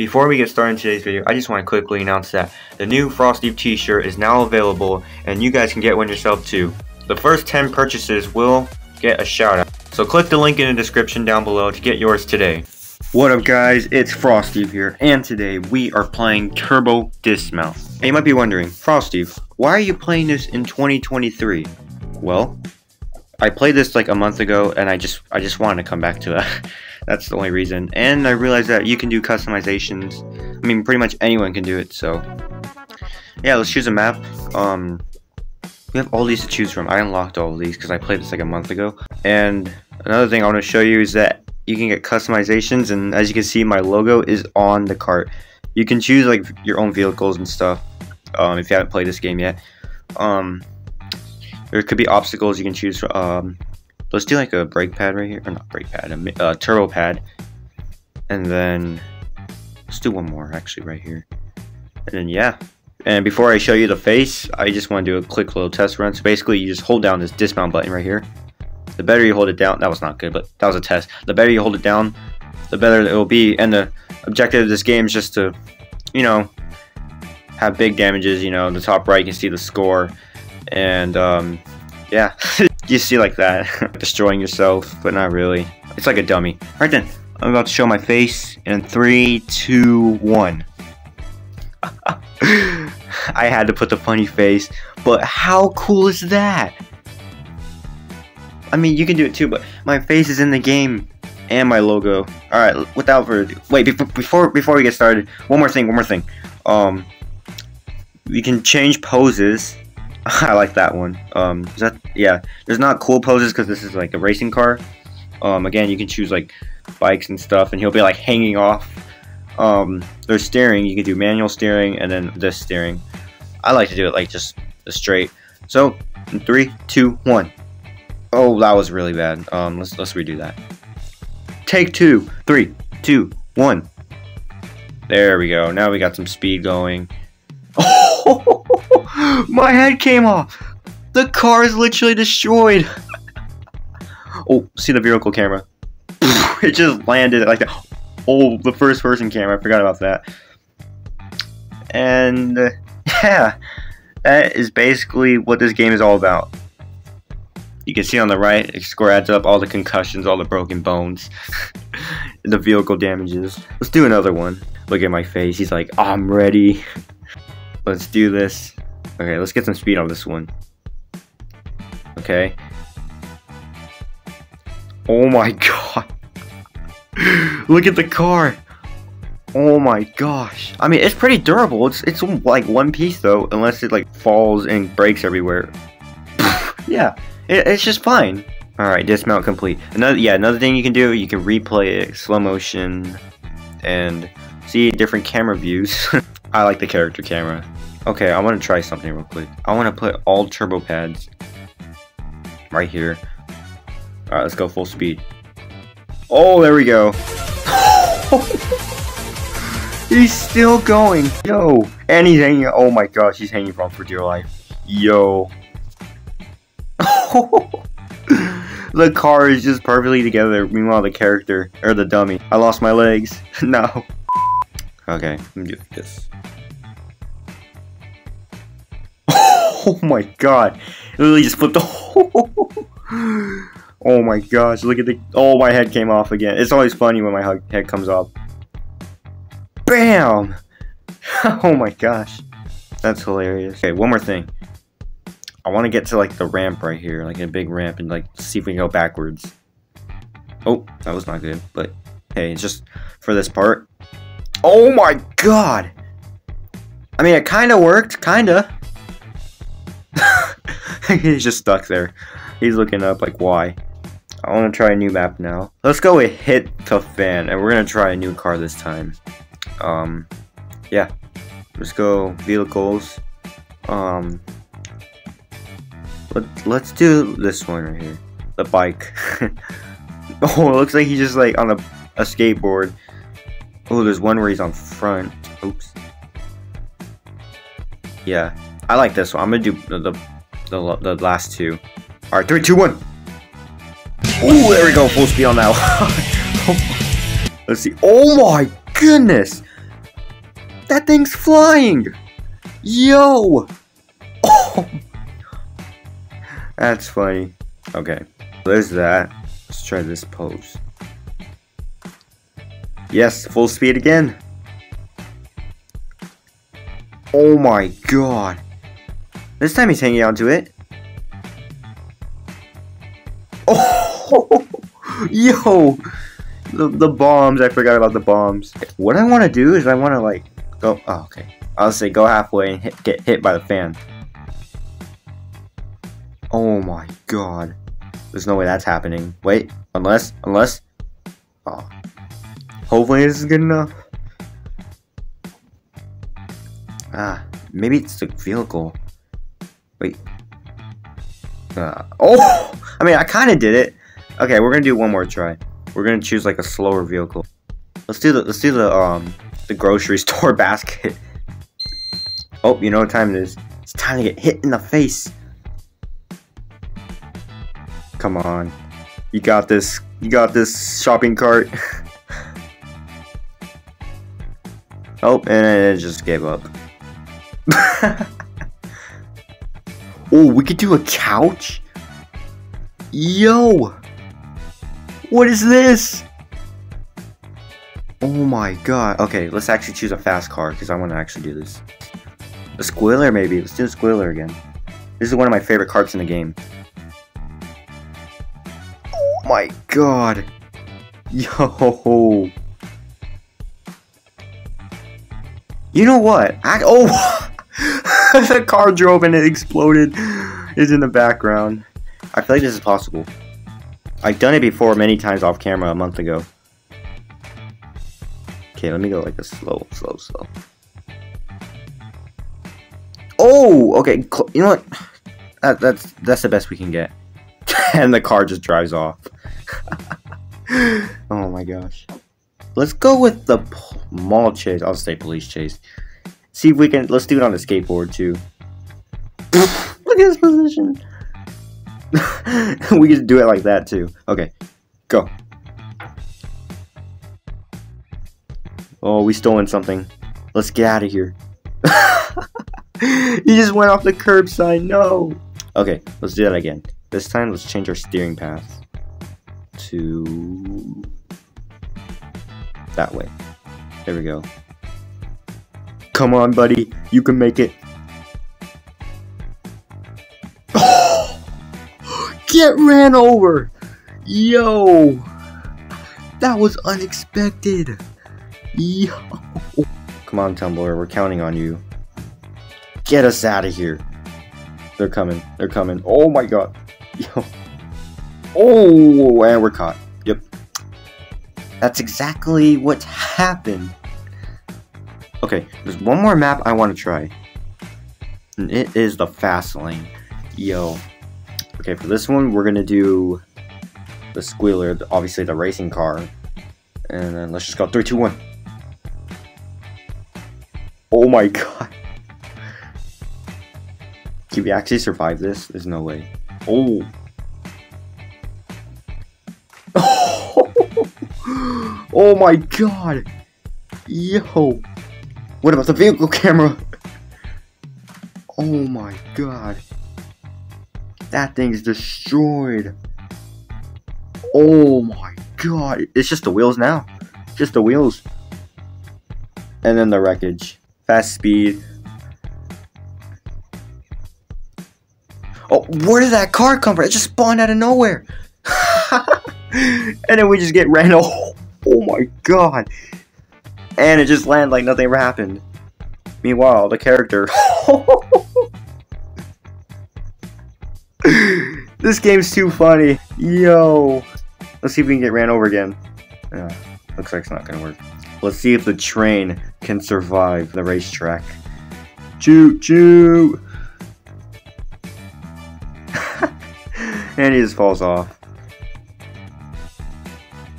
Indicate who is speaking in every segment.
Speaker 1: Before we get started in today's video, I just want to quickly announce that the new Frosty t-shirt is now available and you guys can get one yourself too. The first 10 purchases will get a shout out. So click the link in the description down below to get yours today. What up guys, it's Frosty here, and today we are playing Turbo Dismount. And you might be wondering, Frosty, why are you playing this in 2023? Well, I played this like a month ago, and I just I just wanted to come back to it. That's the only reason. And I realized that you can do customizations. I mean, pretty much anyone can do it, so... Yeah, let's choose a map. Um, we have all these to choose from. I unlocked all of these because I played this like a month ago. And another thing I want to show you is that you can get customizations, and as you can see, my logo is on the cart. You can choose like your own vehicles and stuff um, if you haven't played this game yet. Um, there could be obstacles you can choose. from. um, let's do like a brake pad right here, or not brake pad, a uh, turbo pad, and then let's do one more actually right here, and then yeah. And before I show you the face, I just want to do a quick little test run. So basically, you just hold down this dismount button right here. The better you hold it down, that was not good, but that was a test. The better you hold it down, the better it will be. And the objective of this game is just to, you know, have big damages. You know, the top right, you can see the score. And, um, yeah, you see like that. Destroying yourself, but not really. It's like a dummy. Right then, I'm about to show my face in three, two, one. I had to put the funny face, but how cool is that? I mean, you can do it too, but my face is in the game and my logo. All right, without further ado, wait before before we get started, one more thing, one more thing. Um, we can change poses. I like that one. Um, is that yeah? There's not cool poses because this is like a racing car. Um, again, you can choose like bikes and stuff, and he'll be like hanging off. Um, there's steering. You can do manual steering and then this steering. I like to do it like just straight. So, three, two, one. Oh, that was really bad. Um, let's let's redo that. Take two, three, two, one. There we go. Now we got some speed going. My head came off. The car is literally destroyed. oh, see the vehicle camera. it just landed like that. Oh, the first person camera. I forgot about that. And uh, yeah, that is basically what this game is all about. You can see on the right, it score adds up all the concussions, all the broken bones, the vehicle damages. Let's do another one. Look at my face. He's like, I'm ready. Let's do this. Okay, let's get some speed on this one. Okay. Oh my god. Look at the car. Oh my gosh. I mean, it's pretty durable. It's it's like one piece though, unless it like falls and breaks everywhere. yeah. It, it's just fine. Alright, dismount complete. Another yeah, another thing you can do, you can replay it, slow motion, and see different camera views. I like the character camera. Okay, I want to try something real quick. I want to put all turbo pads right here. Alright, let's go full speed. Oh, there we go. he's still going. Yo. And he's hanging. Oh my gosh, he's hanging from for dear life. Yo. the car is just perfectly together. Meanwhile, the character, or the dummy. I lost my legs. no. Okay, let me do this. Oh my god. It literally just flipped the whole... Oh my gosh, look at the- Oh, my head came off again. It's always funny when my head comes off. BAM! oh my gosh. That's hilarious. Okay, one more thing. I want to get to like the ramp right here, like a big ramp, and like see if we can go backwards. Oh, that was not good, but hey, it's just for this part. Oh my god! I mean, it kind of worked, kind of. He's just stuck there. He's looking up like, why? I want to try a new map now. Let's go with Hit the Fan, and we're going to try a new car this time. Um, yeah. Let's go vehicles. Um, let, let's do this one right here. The bike. oh, it looks like he's just like on a, a skateboard. Oh, there's one where he's on front. Oops. Yeah, I like this one. I'm gonna do the the, the, last two. All right, three, two, one. Oh, there we go. Full speed on that. Let's see. Oh my goodness. That thing's flying! Yo! Oh! That's funny. Okay, there's that. Let's try this pose. Yes, full speed again. Oh my god. This time he's hanging on to it. Oh! Yo! The, the bombs, I forgot about the bombs. What I want to do is I want to like go, oh, okay. I'll say go halfway and hit, get hit by the fan. Oh my god. There's no way that's happening. Wait, unless, unless, oh. Hopefully this is good enough. Ah, maybe it's the vehicle. Wait. Uh, oh! I mean, I kind of did it. Okay, we're gonna do one more try. We're gonna choose like a slower vehicle. Let's do the let's do the um the grocery store basket. Oh, you know what time it is? It's time to get hit in the face. Come on. You got this. You got this shopping cart. oh, and it just gave up. oh, we could do a couch? Yo! What is this? Oh my god. Okay, let's actually choose a fast car because I want to actually do this. A squealer maybe. Let's do a squealer again. This is one of my favorite carts in the game. Oh my god. Yo. You know what? I, oh, the car drove and it exploded. Is in the background. I feel like this is possible. I've done it before many times off camera a month ago. Okay, let me go like a slow, slow, slow. Oh, okay. You know what? That, that's that's the best we can get. and the car just drives off. oh my gosh. Let's go with the mall chase. I'll say police chase. See if we can. Let's do it on a skateboard too. Look at his position. we can do it like that too. Okay, go. Oh, we stolen something. Let's get out of here. he just went off the curb curbside. No. Okay, let's do that again. This time, let's change our steering path to that way. There we go. Come on, buddy. You can make it. Get ran over! Yo! That was unexpected! Yo! Come on, Tumbler, we're counting on you. Get us out of here. They're coming. They're coming. Oh my god. Yo. Oh, and we're caught. Yep. That's exactly what happened. Okay, there's one more map I want to try. And it is the fast lane. Yo. Okay, for this one, we're gonna do the squealer, obviously the racing car. And then let's just go three, two, one. Oh my god. Can we actually survive this? There's no way. Oh. oh my god. Yo. What about the vehicle camera? Oh my god. That thing's destroyed. Oh my god. It's just the wheels now. Just the wheels. And then the wreckage. Fast speed. Oh, where did that car come from? It just spawned out of nowhere. and then we just get ran. Oh, oh my god. And it just landed like nothing ever happened. Meanwhile, the character. this game's too funny. Yo. Let's see if we can get ran over again. Uh, looks like it's not gonna work. Let's see if the train can survive the racetrack. Choo choo! and he just falls off.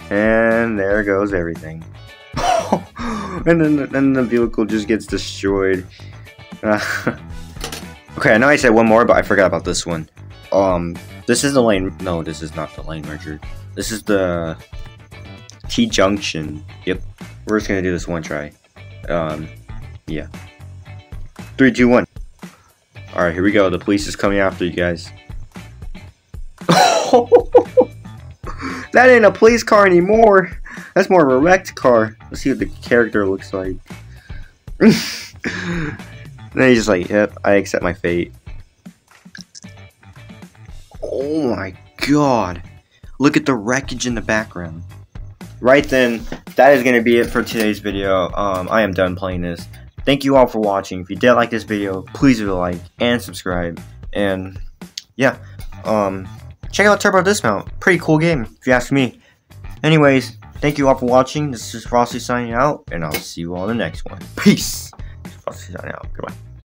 Speaker 1: And there goes everything. and then, then the vehicle just gets destroyed. okay, I know I said one more, but I forgot about this one. Um, this is the lane. No, this is not the lane merger. This is the T junction. Yep. We're just gonna do this one try. Um, Yeah. Three, two, one. Alright, here we go. The police is coming after you guys. that ain't a police car anymore. That's more of a wrecked car. Let's see what the character looks like. then he's just like, yep, I accept my fate. Oh my god. Look at the wreckage in the background. Right then, that is going to be it for today's video. Um, I am done playing this. Thank you all for watching. If you did like this video, please leave a like and subscribe. And yeah, um, check out Turbo Dismount. Pretty cool game, if you ask me. Anyways, thank you all for watching. This is Frosty signing out, and I'll see you all in the next one. Peace. Frosty signing out. Goodbye.